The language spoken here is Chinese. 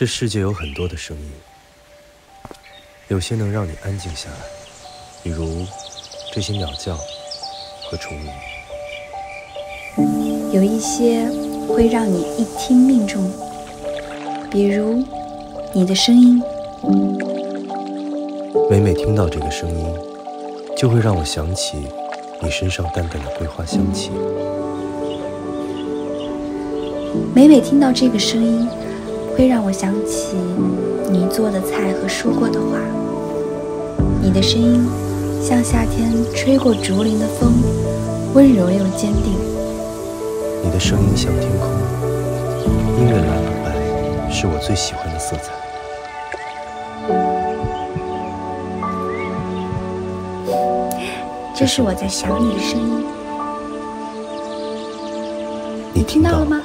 这世界有很多的声音，有些能让你安静下来，比如这些鸟叫和虫鸣；有一些会让你一听命中，比如你的声音。每每听到这个声音，就会让我想起你身上淡淡的桂花香气。每每听到这个声音。会让我想起你做的菜和说过的话。你的声音像夏天吹过竹林的风，温柔又坚定。你的声音像天空，因为蓝和白是我最喜欢的色彩。这是我在想你的声音，你听到了吗？